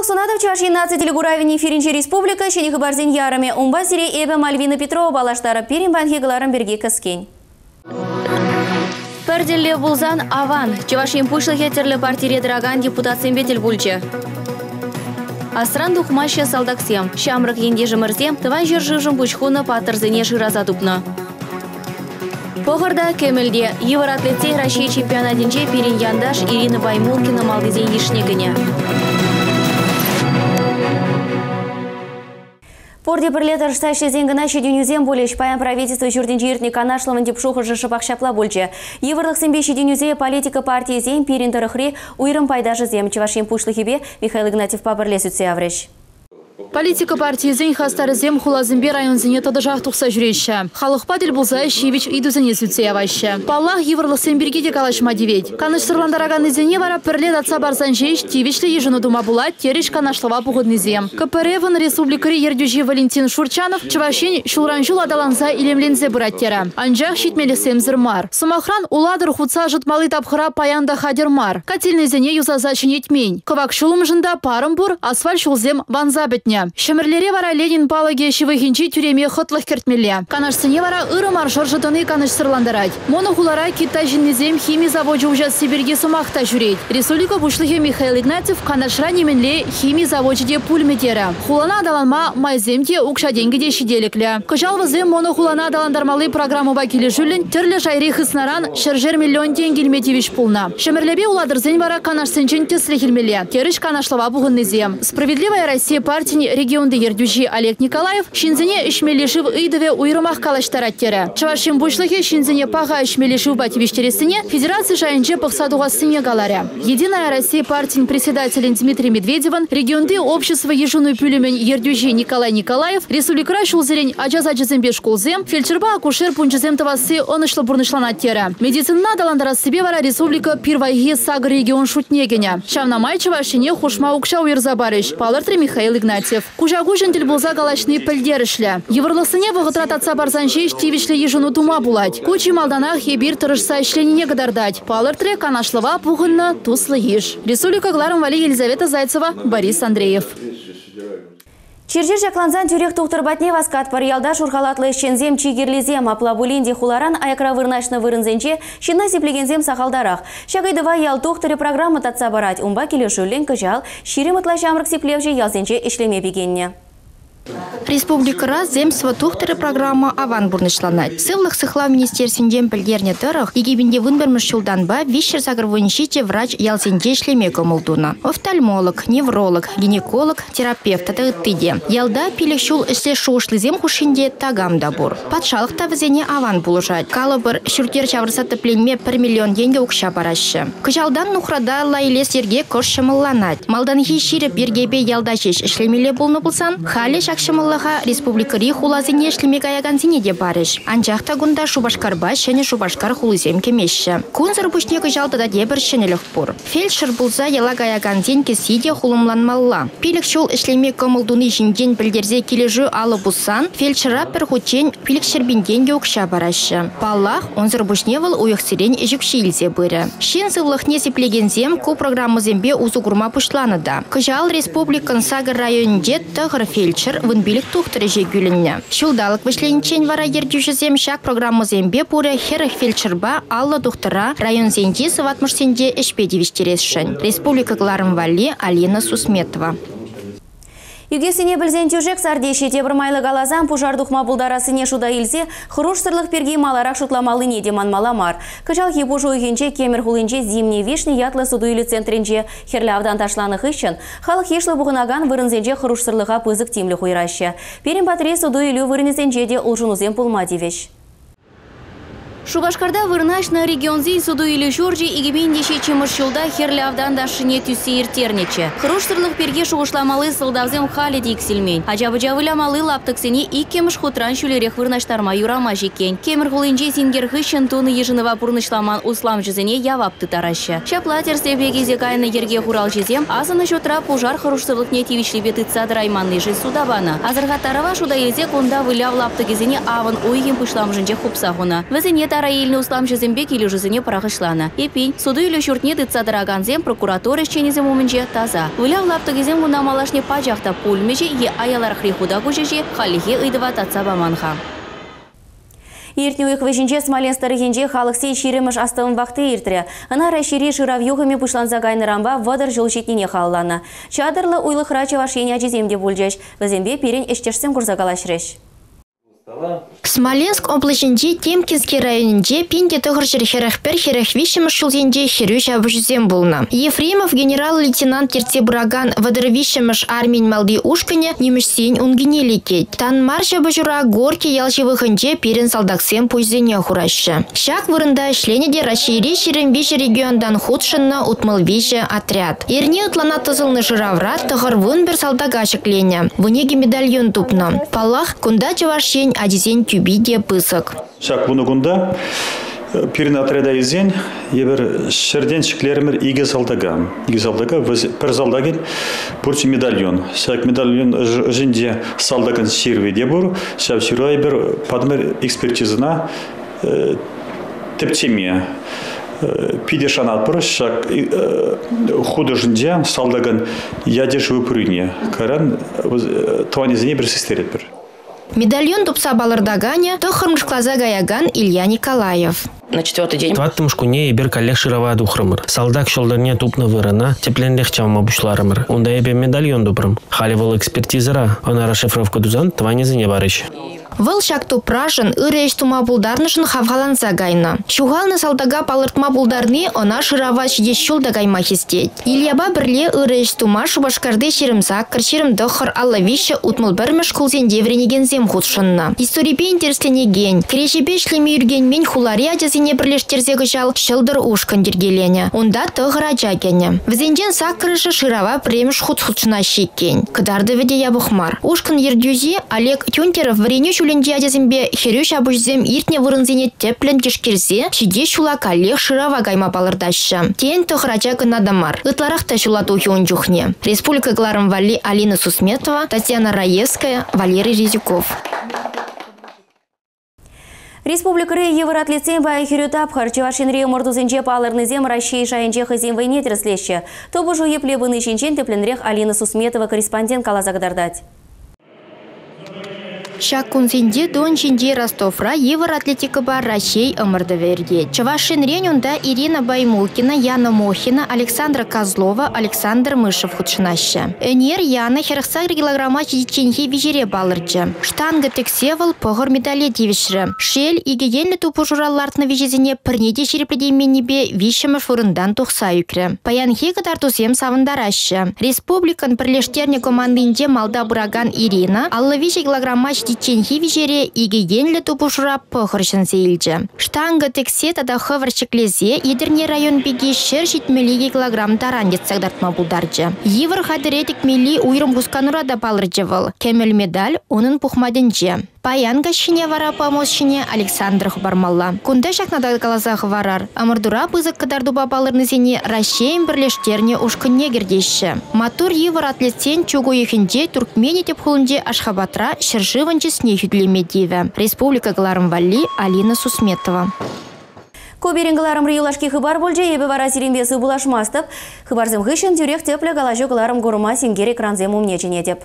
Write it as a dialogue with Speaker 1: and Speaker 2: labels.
Speaker 1: Халық сунадов Чувашин наци телегуравини Ференче республика шенеғы барзен ярыме умба сире эбе Мальвина Петрова балаштары перин банхигаларын берге кіскен. Пәрделі бұлзан Аван, Чувашин пушлы хетерлі партире драган депутат сенбетел бүлчі. Асран духмаще салдаксем, шамрық енде жымырзем, тыван жер жыжым пучхуны патырзыне жыраза дупны. Похарда кемелде Евроатлетей Россия чемпионатинче перин яндаш Ирина Баймулкина малдызен ешнегіне. Порде бірлетір штайшы зенгіна шеденюзен болеш паян правительство жүрден жертіне канашлымын деп шуғы жышып ақшапла бөлчі. Еврлық сенбе шеденюзе политика партия зен перин тұрықри уйрым пайдажы зем Чевашин пушлы Михаил Игнатьев пабірлес үтсе авреш.
Speaker 2: Политика партии зен хастарызем хулазымбе районзіне тадыжақ тұқса жүреші. Халық падел болса шевич идузіне сүтсе явайшы. Паллах еврлық сенберге де калашма девет. Каныш сырландараган изене вара пірлет атса барсан жеш тивишлі ежіні дума була тереш канашлава бұғыдны зем. КПРВ республикари ердюжи Валентин Шурчанов чывашин шулранжул адаланса илемлензе бұраттері. Анжақ шитмелесем зірмар. Сумахран уладыр хутса жытмалы тапхыра паянда хадермар. Катильный зене юзаза чинетмень. Кывак шулым жында парым бур асфальт шулзем ванза бітне. Шемірлере вара Ленин палаге шивыхинчи тюреме хотлых кертмелле. Канашсыне вара ыры маршор жытыны каныш сырландарать. Моно хулара кита жиннезем хими заводжу ужас Сибирге сумахта жүрет. Республика бушлыхе Михаил Игнатьев канашра неменле хими заводжеде пульметера. Хулана адаланма майземте укша деньги де шиделекле. Кыжал вазем моно хулана адаландармалы программу бакеле жүлін тірлі жайри хыснаран шержер миллион тенгелметевиш пулна. Шемірлебе уладырзен вара канашсынчен тесле хилмеле. Тереш канашлава буғыннезем. Справедливая Россия партияне регионды ердюжи Олег Николаев шинзене ишмелешив ыйдыве уйрымах калаштараттері. Чавашин бушлыхе шинзене паға ишмелешив бативиштересіне Федерация жайынче пықсадуға сыне галаря. Единая Россия партиян председателен Дмитрий Медведеван, регионды общество ежуную пюлемен ердюжи Николай Николаев, республика шулзерень аджаза джезембе школзем, фельдшерба акушер пунчезем тавасы онышлы бурнышланаттері. Медицина даландара себе вара республика пирвайге саг регион шутнегене. Шавнамай Чавашине хушма укша уйрза барыш. Палыртре Михаил Игнатьев. Кулиев. Кужагу жінділ болза галашны пілдерішлі. Еврлысыне вғытрат атса барзан жеш тума булать. Кучи малданах ебір тұрышса ішленіне гадардать. Палыртре канашлыва пуғынны туслы еш. Гларым Вали Елизавета Зайцева, Борис Андреев.
Speaker 1: Чержер жакланзан тюрек тухтыр батне васкат пар ялда шурхалатлы шензем чигерлизем аплабулинде хуларан аякра вырнашны вырынзенче шина сиплегензем сахалдарах. Шагайдыва ял тухтыры программа татса барать. Умба келешулен кыжал, ширемытла шамрык сиплевже ялзенче ишлеме бегенне.
Speaker 3: Республикара земство тухтыры программа аван бурнышланать. Сывлых сыхла министерсенден пілдерне тұрық, егебінде вынбірміш жылданба вишер загрвойншиче врач ялсенде шлеме көмілдуна. Офтальмолог, невролог, гинеколог, терапевт тыде. Ялда пилік шул ішле шуышлызем хушинде тагамда бур. Патшалық тавызене аван булышать. Калыбыр шүртер чавырса тіпленме 1 миллион денге укша барашы. Кыжалдан нухрада лайлес ерге шымылланать. Малдан хиширіп бергебе ялда шеш ішлемеле халі шакшымыллаға республикари хулазыне эшлемек аягансыне де барыш. Анжақта гунда шубашкарба шәне шубашкар хулызем кемешші. Кунзыр пүшнегі жалдыда дебір шенелік бұр. Фельдшер булза яла гаягансен кесиде хулымланмалла. Пилік шул эшлемек көмылдуны жинден білдерзе кележу алы бұсан, фельдшера бір хучен пилік шербенден еукша барашы. Паллах онзыр пүшневыл уйықсырен ежікші илзе бұры. Шен сывлықне сеплегензем ку программы зембе узугурма пұшланыда. Кыжал республикан сагыр районінде тығыр фельдшер вынбилік тухтыры жегүлінне. Шулдалық вышленчен вара ердюшізем шак программы зембе пуры херых фельдшерба алла тухтыра район зенде сыватмышсенде ішпедевіштересшін. Республика Гларым Вали Алина Сусметова.
Speaker 1: Югесіне білзен тюжек сардеші тебірмайлы галазан пужар дұқма бұлдарасыне шуда илсе, хыруш сырлық перге маларақ шутламалы не деман маламар. Кыжал хипужу үйгенче кемір хулынче зимне вишні ятлы суду үйлі центрінче херлявдан ташланық үшін, халық ешлі бұғынаган вырынзенче хыруш сырлыға пызық темлі хуйрашы. Перен патре суду үйлі де. Шубашкарда вырнашна регионзи суду или жоржи игибендеші чемыш жылда херлявдан да шине түсе ертернече. Хруштырлық перге шуғышламалы сылдавзем халі дейксілмен. Ажабы жавыламалы лаптықсене иккемыш хутран шүлерек вырнаштарма юрама жекен. Кемір хулынже сингер хыщын туны ежынова пурнышламан услам жүзіне явапты тарашы. Шаплатер себегезе кайны ерге хурал жезем, азыны жотра пужар хруштырлық не тивишлебе тыцады райманны жы судабана. Азырға тарава шуда елзе конда выляв лаптығезіне авын ойген пышлам жынже хупсағына. Візіне Чара еліне услам жезімбек елі жүзіне парағышланы. Епин, суды үйлі шүртне дыцадыраганзем прокуратура ішченезем умінже таза. Выляв лаптығызем ұнамалашне пажақта пульмежі е аялар хрихуда көжеже халихе ыдыва татса баманха. Иртнюек вежінже Смоленск тарихинже халық сей ширеміш астылын вақты иртірі. Ана рашири шыравюхами пушланза гайнырамба вадыр жыл жетнене халланы. Чадырлы уйлық рачеваш ене ажиземде бульжеш. Візембе перен эштешсен
Speaker 3: Смоленск облачинде Темкинский районинде пинде тұғыр жер херахпер херахвишімі шулзенде херю жабыжызем болна. Ефремов генерал-лейтенант Терце Бураган вадырвишіміш армин малды ушкіне немішсен унгенелі кет. Тан мар жабыжура горки ялжевыхынде перен салдаксен пойзене хурашы. Шак вырында ішленеде Рашири шеренбеші региондан худшынна утмыл веші отряд. Ерне ұтлана тызылны жыравра тұғыр вын бір салдага шеклене. Вынеге медальон тупна. Палах кунда чавашен адизен тюбиде пысык.
Speaker 4: Шак бұны күнда пирин отряда изен ебір шерден шіклерімір иге салдага. Иге салдага пір салдаген бұрчы медальон. Шак медальон жінде салдаган ширведе бұр. Шак ширва ебір падмір экспертизына тіптеме. Пиде шанат бұр, шак худы жінде салдаган ядеш выпрыне. Каран туанезіне бір сестерет бір.
Speaker 3: Медальон тупса балырдаганя, тохырмыш клаза гаяган Илья Николаев.
Speaker 5: На четвертый день.
Speaker 6: Тваттым шкуне ебер коллег широва духрымыр. Салдак шолдырне тупны вырына, тепленлех чавма бушларымыр. Унда ебе медальон дупрым. Халивал экспертизера, она расшифровка дузан, твани за барыш.
Speaker 3: Вăл çак тупражын ыреш тума булдарнышын хавгаланса гайна. Шугалны салтага палыртма булдарны она шырава çиде çулда гайма хистет. Ильяба бірле ыреш тума шубашкарды çирымса кырчирым дохыр алла више утмыл бірміш кулсен девренегензем хутшынна. Историпе интерсленеген, крешепе шлеме мен хулари адезине бірлештерзе гыжал шылдыр ушкын дергелене. Онда тығыра жагене. Візенден саккырышы шырава премеш хут хутшына шеккен. Кыдарды веде ябухмар. Ушкын ердюзе Олег Тюнтеров врене шуленде адезімбе херю шабужзем иртне вырынзене теплен кешкерсе, чиде шула калех шырава гайма балырдашы. Тен тығырача кынадамар. Ытларахта шула тухи ончухне. Республика Гларым Вали Алина Сусметова, Татьяна Раевская, Валерий Резюков.
Speaker 1: Республикары Евроатлетсен бай хирютап харчевашинре мордузенче палырнызем Россия шайынче хызем войне треслеще. Тобы жу еплебыны шинчен тепленрех Алина Сусметова корреспондент калазагдардать.
Speaker 3: Шакунзинде дон жинде Ростовра Евр атлетика бар Россия ымырды верде. Чавашин ренюнда Ирина Баймулкина, Яна Мохина, Александра Козлова, Александр Мышев худшынаща. Энер Яна херхсагр килограмма чеченхи вижере балырчы. Штанга тексевал погор медале девишрі. Шел игеенлі тупу жураллартны вижезіне пірнеде шерепледеменнебе вишімі фурындан тухса юкрі. Паянхи савындарашы. Республикан бірлештерне командынде малда бураган Ирина, више килограмма Ченхи вижере игегенлі тупушыра пөхіршін сейілді. Штанга тексе тада хывырчыклезе едірне район беге шыр жетмеліге килограмм тарандет сагдартма бұлдаржы. Евір хадыретік мели уйрым гусканура да балыржы выл. Кемел медаль оның пухмадынжы. Паян гашине вара помощине Александр Хубармалла. Кунда шакнада калазах варар. Амырдура пызык кадарду бабалырны зене Рашеем бірлештерне ушкынне гердеші. Матур евір атлетсен чугу ехінде Туркмени теп хулынде Ашхабатра шыржыванчы сне хюдлемедиве. Республика Галарым Валли Алина Сусметова.
Speaker 1: Коберингаларым рыюлашки хыбар болже ебе вара сиренбесі булашмастып. Хыбарзым хышын тюрек тепле галажу галарым гурма сингер экранзем умнечіне.